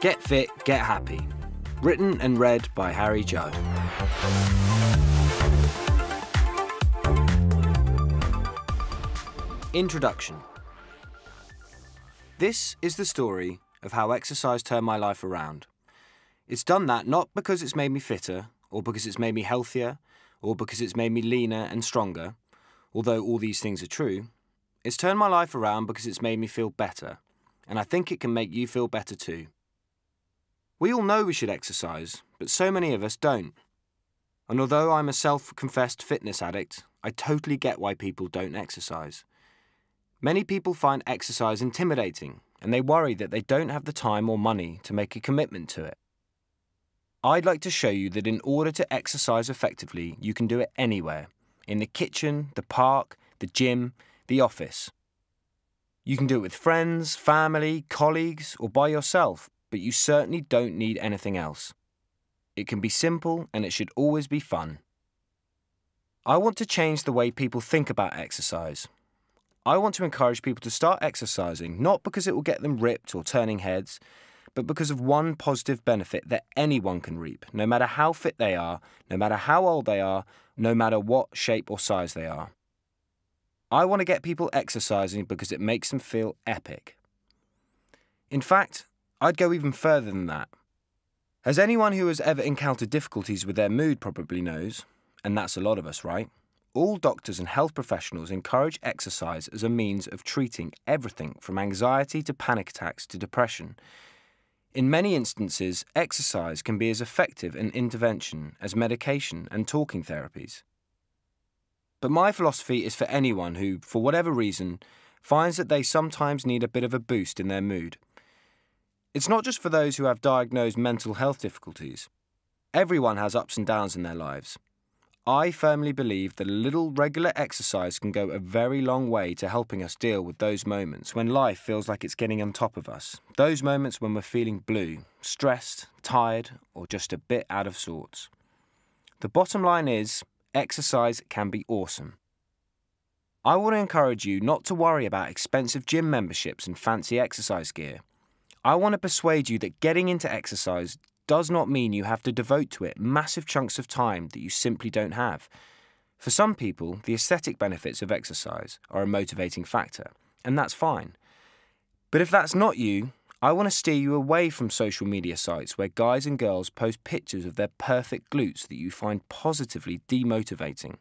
Get Fit, Get Happy. Written and read by Harry Judd. Introduction This is the story of how exercise turned my life around. It's done that not because it's made me fitter, or because it's made me healthier, or because it's made me leaner and stronger, although all these things are true. It's turned my life around because it's made me feel better, and I think it can make you feel better too. We all know we should exercise, but so many of us don't. And although I'm a self confessed fitness addict, I totally get why people don't exercise. Many people find exercise intimidating, and they worry that they don't have the time or money to make a commitment to it. I'd like to show you that in order to exercise effectively, you can do it anywhere in the kitchen, the park, the gym, the office. You can do it with friends, family, colleagues, or by yourself, but you certainly don't need anything else. It can be simple and it should always be fun. I want to change the way people think about exercise. I want to encourage people to start exercising not because it will get them ripped or turning heads, but because of one positive benefit that anyone can reap, no matter how fit they are, no matter how old they are, no matter what shape or size they are. I want to get people exercising because it makes them feel epic. In fact, I'd go even further than that. As anyone who has ever encountered difficulties with their mood probably knows, and that's a lot of us, right? All doctors and health professionals encourage exercise as a means of treating everything from anxiety to panic attacks to depression. In many instances, exercise can be as effective an intervention as medication and talking therapies. But my philosophy is for anyone who, for whatever reason, finds that they sometimes need a bit of a boost in their mood. It's not just for those who have diagnosed mental health difficulties. Everyone has ups and downs in their lives. I firmly believe that a little regular exercise can go a very long way to helping us deal with those moments when life feels like it's getting on top of us. Those moments when we're feeling blue, stressed, tired, or just a bit out of sorts. The bottom line is exercise can be awesome. I want to encourage you not to worry about expensive gym memberships and fancy exercise gear. I want to persuade you that getting into exercise does not mean you have to devote to it massive chunks of time that you simply don't have. For some people, the aesthetic benefits of exercise are a motivating factor, and that's fine. But if that's not you, I want to steer you away from social media sites where guys and girls post pictures of their perfect glutes that you find positively demotivating.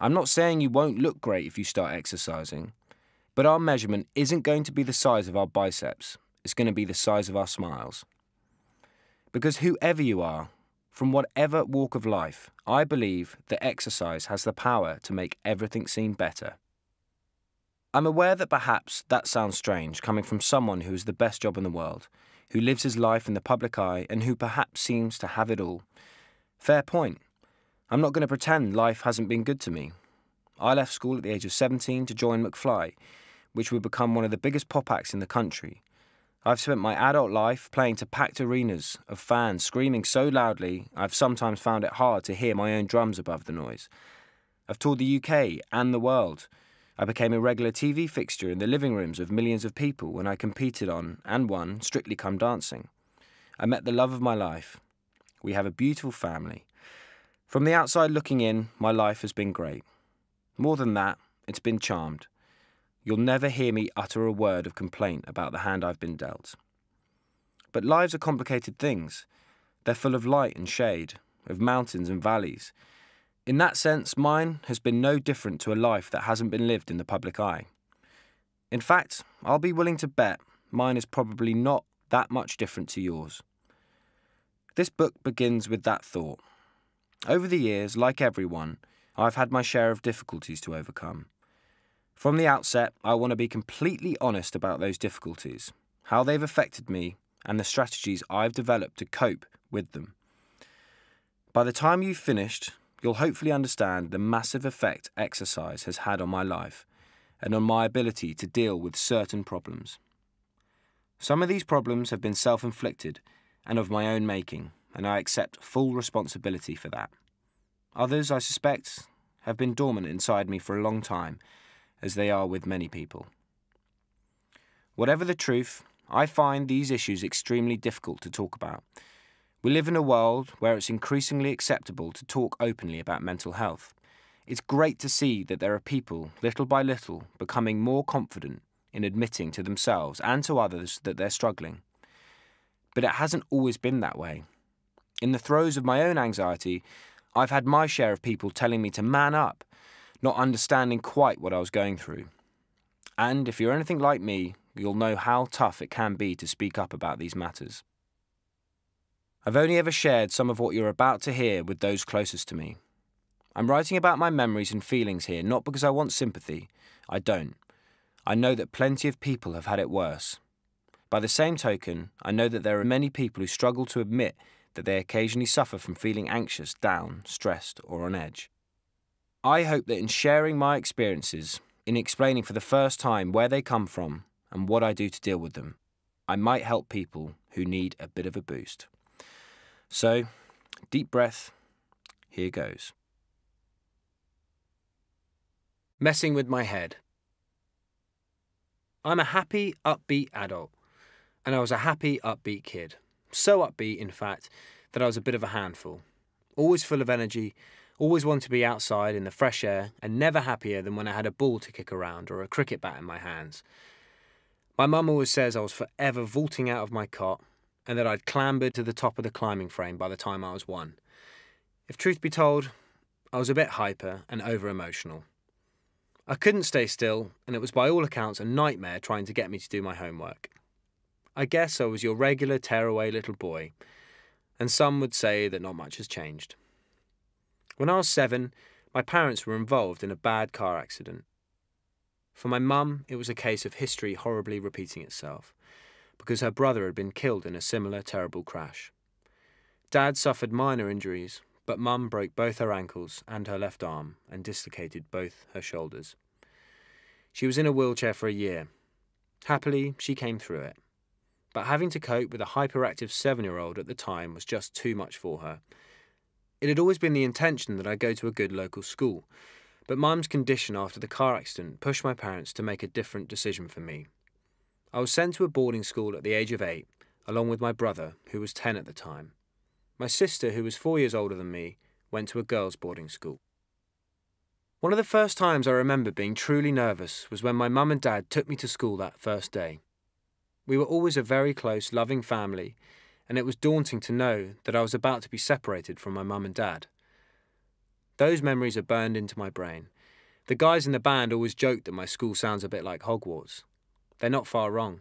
I'm not saying you won't look great if you start exercising, but our measurement isn't going to be the size of our biceps, it's going to be the size of our smiles. Because whoever you are, from whatever walk of life, I believe that exercise has the power to make everything seem better. I'm aware that perhaps that sounds strange coming from someone who has the best job in the world, who lives his life in the public eye, and who perhaps seems to have it all. Fair point. I'm not going to pretend life hasn't been good to me. I left school at the age of 17 to join McFly, which would become one of the biggest pop acts in the country. I've spent my adult life playing to packed arenas of fans screaming so loudly I've sometimes found it hard to hear my own drums above the noise. I've toured the UK and the world I became a regular TV fixture in the living rooms of millions of people when I competed on and won Strictly Come Dancing. I met the love of my life. We have a beautiful family. From the outside looking in, my life has been great. More than that, it's been charmed. You'll never hear me utter a word of complaint about the hand I've been dealt. But lives are complicated things. They're full of light and shade, of mountains and valleys, in that sense, mine has been no different to a life that hasn't been lived in the public eye. In fact, I'll be willing to bet mine is probably not that much different to yours. This book begins with that thought. Over the years, like everyone, I've had my share of difficulties to overcome. From the outset, I want to be completely honest about those difficulties, how they've affected me, and the strategies I've developed to cope with them. By the time you've finished, you'll hopefully understand the massive effect exercise has had on my life and on my ability to deal with certain problems. Some of these problems have been self inflicted and of my own making, and I accept full responsibility for that. Others, I suspect, have been dormant inside me for a long time, as they are with many people. Whatever the truth, I find these issues extremely difficult to talk about. We live in a world where it's increasingly acceptable to talk openly about mental health. It's great to see that there are people, little by little, becoming more confident in admitting to themselves and to others that they're struggling. But it hasn't always been that way. In the throes of my own anxiety, I've had my share of people telling me to man up, not understanding quite what I was going through. And if you're anything like me, you'll know how tough it can be to speak up about these matters. I've only ever shared some of what you're about to hear with those closest to me. I'm writing about my memories and feelings here not because I want sympathy. I don't. I know that plenty of people have had it worse. By the same token, I know that there are many people who struggle to admit that they occasionally suffer from feeling anxious, down, stressed, or on edge. I hope that in sharing my experiences, in explaining for the first time where they come from and what I do to deal with them, I might help people who need a bit of a boost. So, deep breath, here goes. Messing with my head. I'm a happy, upbeat adult, and I was a happy, upbeat kid. So upbeat, in fact, that I was a bit of a handful. Always full of energy, always wanted to be outside in the fresh air, and never happier than when I had a ball to kick around or a cricket bat in my hands. My mum always says I was forever vaulting out of my cot and that I'd clambered to the top of the climbing frame by the time I was one. If truth be told, I was a bit hyper and over emotional. I couldn't stay still, and it was by all accounts a nightmare trying to get me to do my homework. I guess I was your regular tearaway little boy, and some would say that not much has changed. When I was seven, my parents were involved in a bad car accident. For my mum, it was a case of history horribly repeating itself, because her brother had been killed in a similar terrible crash. Dad suffered minor injuries, but mum broke both her ankles and her left arm and dislocated both her shoulders. She was in a wheelchair for a year. Happily, she came through it but having to cope with a hyperactive seven year old at the time was just too much for her. It had always been the intention that I go to a good local school, but Mum's condition after the car accident pushed my parents to make a different decision for me. I was sent to a boarding school at the age of eight, along with my brother, who was 10 at the time. My sister, who was four years older than me, went to a girls' boarding school. One of the first times I remember being truly nervous was when my mum and dad took me to school that first day. We were always a very close, loving family, and it was daunting to know that I was about to be separated from my mum and dad. Those memories are burned into my brain. The guys in the band always joked that my school sounds a bit like Hogwarts. They're not far wrong.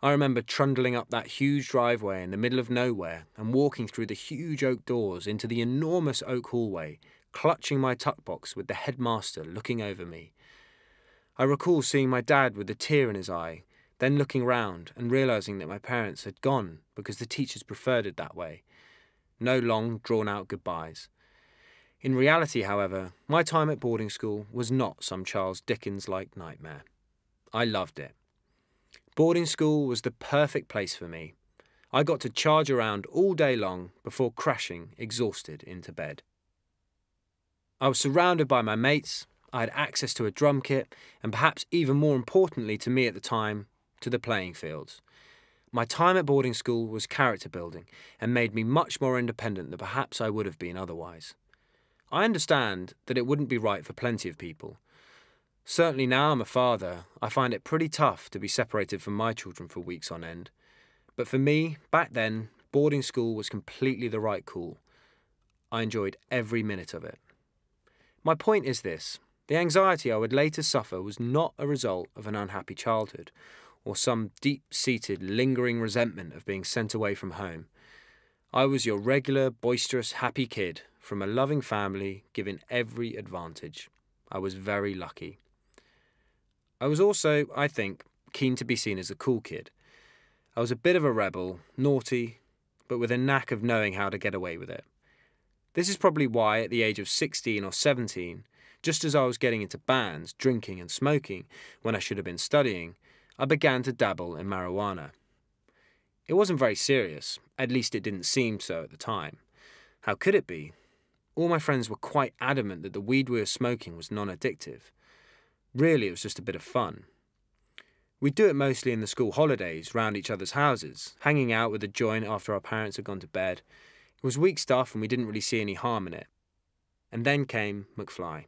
I remember trundling up that huge driveway in the middle of nowhere and walking through the huge oak doors into the enormous oak hallway, clutching my tuck box with the headmaster looking over me. I recall seeing my dad with a tear in his eye then looking round and realising that my parents had gone because the teachers preferred it that way. No long, drawn out goodbyes. In reality, however, my time at boarding school was not some Charles Dickens like nightmare. I loved it. Boarding school was the perfect place for me. I got to charge around all day long before crashing, exhausted, into bed. I was surrounded by my mates, I had access to a drum kit, and perhaps even more importantly to me at the time, to the playing fields. My time at boarding school was character building and made me much more independent than perhaps I would have been otherwise. I understand that it wouldn't be right for plenty of people. Certainly now I'm a father, I find it pretty tough to be separated from my children for weeks on end. But for me, back then, boarding school was completely the right call. I enjoyed every minute of it. My point is this the anxiety I would later suffer was not a result of an unhappy childhood or some deep seated, lingering resentment of being sent away from home. I was your regular, boisterous, happy kid from a loving family given every advantage. I was very lucky. I was also, I think, keen to be seen as a cool kid. I was a bit of a rebel, naughty, but with a knack of knowing how to get away with it. This is probably why, at the age of 16 or 17, just as I was getting into bands, drinking, and smoking when I should have been studying, I began to dabble in marijuana. It wasn't very serious, at least it didn't seem so at the time. How could it be? All my friends were quite adamant that the weed we were smoking was non addictive. Really, it was just a bit of fun. We'd do it mostly in the school holidays, round each other's houses, hanging out with a joint after our parents had gone to bed. It was weak stuff and we didn't really see any harm in it. And then came McFly.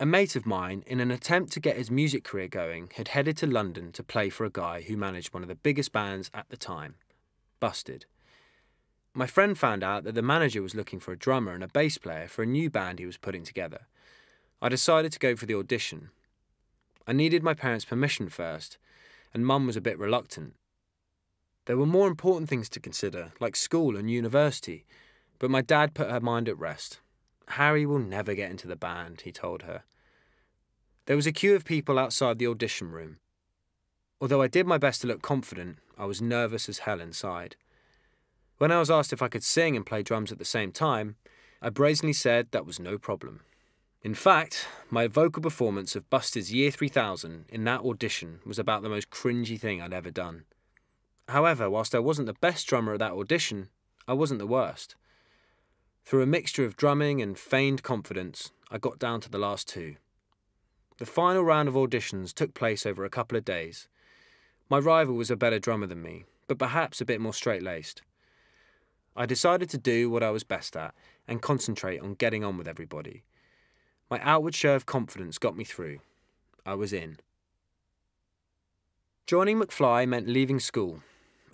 A mate of mine, in an attempt to get his music career going, had headed to London to play for a guy who managed one of the biggest bands at the time, Busted. My friend found out that the manager was looking for a drummer and a bass player for a new band he was putting together. I decided to go for the audition. I needed my parents' permission first, and Mum was a bit reluctant. There were more important things to consider, like school and university, but my dad put her mind at rest. Harry will never get into the band, he told her. There was a queue of people outside the audition room. Although I did my best to look confident, I was nervous as hell inside. When I was asked if I could sing and play drums at the same time, I brazenly said that was no problem. In fact, my vocal performance of Busted's Year 3000 in that audition was about the most cringy thing I'd ever done. However, whilst I wasn't the best drummer at that audition, I wasn't the worst. Through a mixture of drumming and feigned confidence, I got down to the last two. The final round of auditions took place over a couple of days. My rival was a better drummer than me, but perhaps a bit more straight laced. I decided to do what I was best at and concentrate on getting on with everybody. My outward show of confidence got me through. I was in. Joining McFly meant leaving school,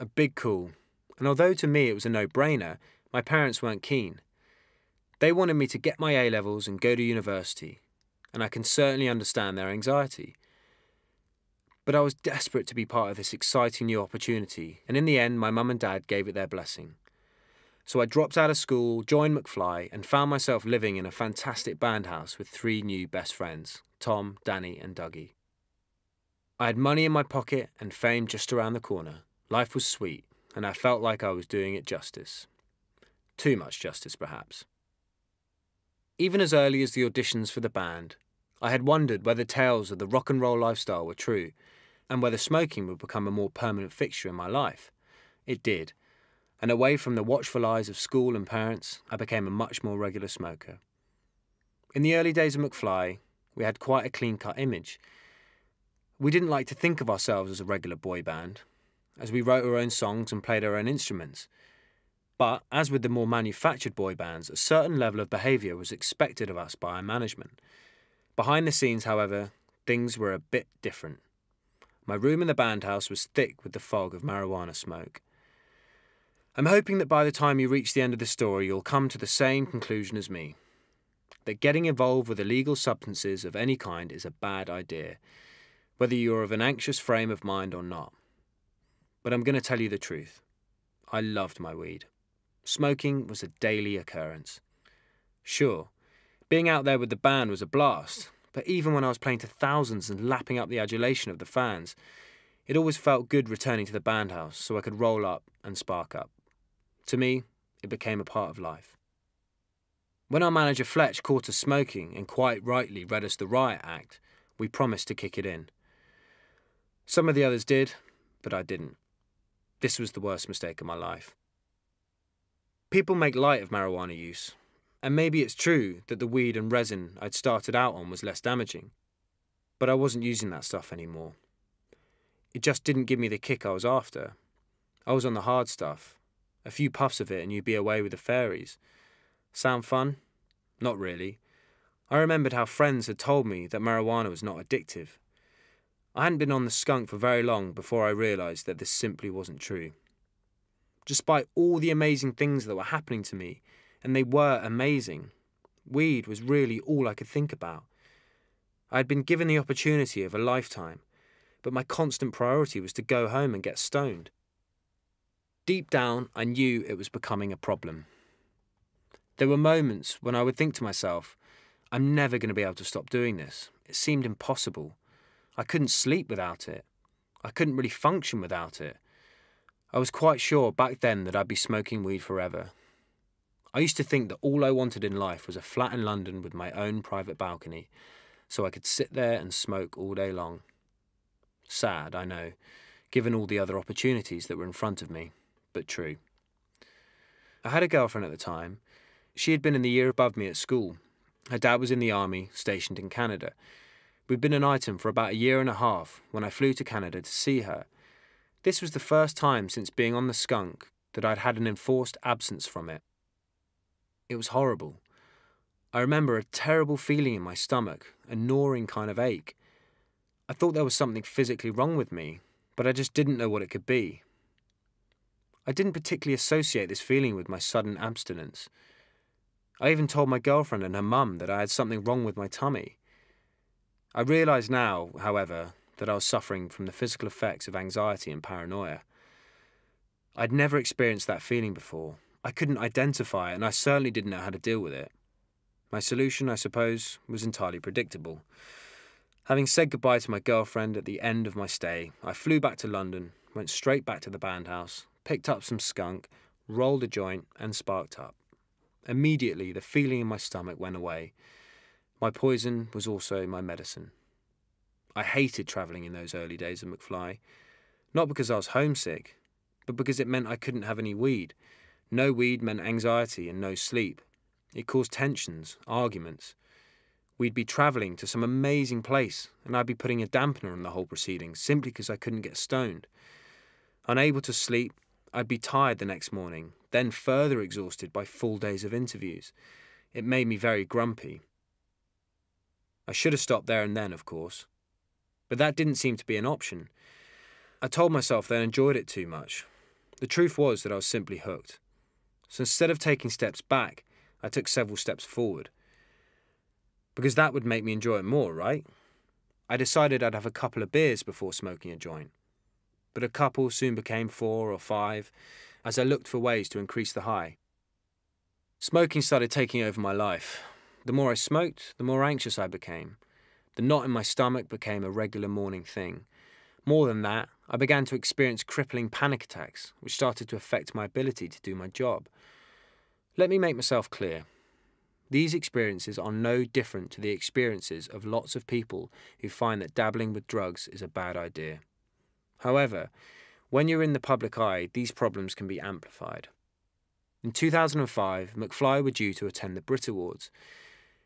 a big call, and although to me it was a no brainer, my parents weren't keen. They wanted me to get my A levels and go to university, and I can certainly understand their anxiety. But I was desperate to be part of this exciting new opportunity, and in the end, my mum and dad gave it their blessing. So I dropped out of school, joined McFly, and found myself living in a fantastic band house with three new best friends Tom, Danny, and Dougie. I had money in my pocket and fame just around the corner. Life was sweet, and I felt like I was doing it justice. Too much justice, perhaps. Even as early as the auditions for the band, I had wondered whether tales of the rock and roll lifestyle were true, and whether smoking would become a more permanent fixture in my life. It did, and away from the watchful eyes of school and parents, I became a much more regular smoker. In the early days of McFly, we had quite a clean cut image. We didn't like to think of ourselves as a regular boy band, as we wrote our own songs and played our own instruments. But, as with the more manufactured boy bands, a certain level of behaviour was expected of us by our management. Behind the scenes, however, things were a bit different. My room in the band house was thick with the fog of marijuana smoke. I'm hoping that by the time you reach the end of the story, you'll come to the same conclusion as me that getting involved with illegal substances of any kind is a bad idea, whether you're of an anxious frame of mind or not. But I'm going to tell you the truth. I loved my weed. Smoking was a daily occurrence. Sure, being out there with the band was a blast, but even when I was playing to thousands and lapping up the adulation of the fans, it always felt good returning to the bandhouse so I could roll up and spark up. To me, it became a part of life. When our manager Fletch caught us smoking and quite rightly read us the Riot Act, we promised to kick it in. Some of the others did, but I didn't. This was the worst mistake of my life. People make light of marijuana use, and maybe it's true that the weed and resin I'd started out on was less damaging, but I wasn't using that stuff anymore. It just didn't give me the kick I was after. I was on the hard stuff, a few puffs of it and you'd be away with the fairies. Sound fun? Not really. I remembered how friends had told me that marijuana was not addictive. I hadn't been on the skunk for very long before I realised that this simply wasn't true. Despite all the amazing things that were happening to me, and they were amazing, weed was really all I could think about. I had been given the opportunity of a lifetime, but my constant priority was to go home and get stoned. Deep down, I knew it was becoming a problem. There were moments when I would think to myself, I'm never going to be able to stop doing this. It seemed impossible. I couldn't sleep without it. I couldn't really function without it. I was quite sure back then that I'd be smoking weed forever. I used to think that all I wanted in life was a flat in London with my own private balcony, so I could sit there and smoke all day long. Sad, I know, given all the other opportunities that were in front of me but true. I had a girlfriend at the time. She had been in the year above me at school. Her dad was in the army, stationed in Canada. We'd been an item for about a year and a half when I flew to Canada to see her. This was the first time since being on the skunk that I'd had an enforced absence from it. It was horrible. I remember a terrible feeling in my stomach, a gnawing kind of ache. I thought there was something physically wrong with me, but I just didn't know what it could be. I didn't particularly associate this feeling with my sudden abstinence. I even told my girlfriend and her mum that I had something wrong with my tummy. I realise now, however, that I was suffering from the physical effects of anxiety and paranoia. I'd never experienced that feeling before. I couldn't identify it, and I certainly didn't know how to deal with it. My solution, I suppose, was entirely predictable. Having said goodbye to my girlfriend at the end of my stay, I flew back to London, went straight back to the bandhouse, picked up some skunk, rolled a joint, and sparked up. Immediately, the feeling in my stomach went away, my poison was also my medicine. I hated travelling in those early days of McFly, not because I was homesick, but because it meant I couldn't have any weed. No weed meant anxiety and no sleep. It caused tensions, arguments. We'd be travelling to some amazing place, and I'd be putting a dampener on the whole proceeding simply because I couldn't get stoned. Unable to sleep, I'd be tired the next morning, then further exhausted by full days of interviews. It made me very grumpy, I should have stopped there and then, of course. But that didn't seem to be an option. I told myself that I enjoyed it too much. The truth was that I was simply hooked. So instead of taking steps back, I took several steps forward. Because that would make me enjoy it more, right? I decided I'd have a couple of beers before smoking a joint. But a couple soon became four or five as I looked for ways to increase the high. Smoking started taking over my life. The more I smoked, the more anxious I became. The knot in my stomach became a regular morning thing. More than that, I began to experience crippling panic attacks, which started to affect my ability to do my job. Let me make myself clear. These experiences are no different to the experiences of lots of people who find that dabbling with drugs is a bad idea. However, when you're in the public eye, these problems can be amplified. In 2005, McFly were due to attend the Brit Awards,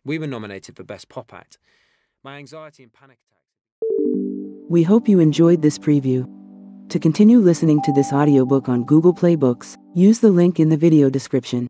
we were nominated for Best Pop Act. My anxiety and panic attacks. We hope you enjoyed this preview. To continue listening to this audiobook on Google Play Books, use the link in the video description.